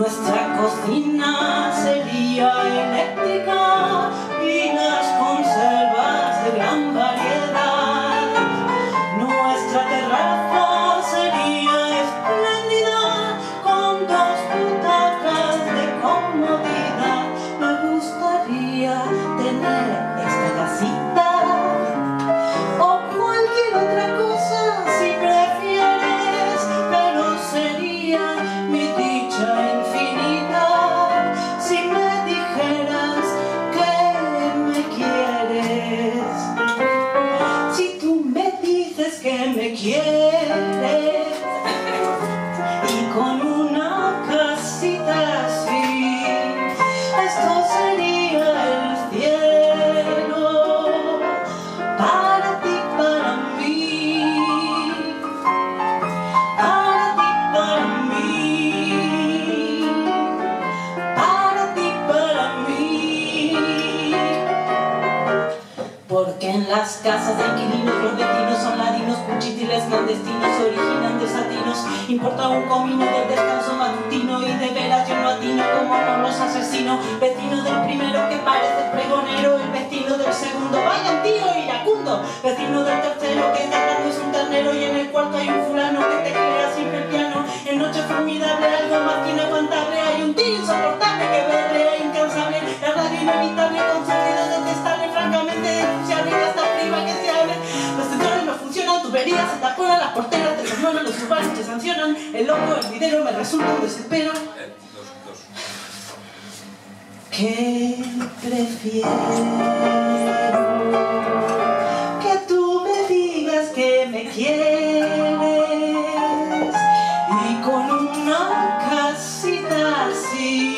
Nuestra cocina sería eléctrica y conservas de gran variedad. Nuestra terraza sería espléndida con dos butacas de comodidad. Me gustaría tener las casas de inquilinos los vecinos son ladinos, cuchitiles clandestinos, originan desatinos. Importa un comino del descanso matutino y de veras yo no atino como no los asesino. Vecino del primero que parece pregonero, el vecino del segundo, vaya tío iracundo. Vecino del tercero que grande es un ternero y en el cuarto hay un fulano que te crea siempre el piano. En noche formidable algo se taponan las porteras, te condonan los urbanos, te sancionan, el loco, el dinero me resulta un desespero. Eh, prefiero? Que tú me digas que me quieres y con una casita así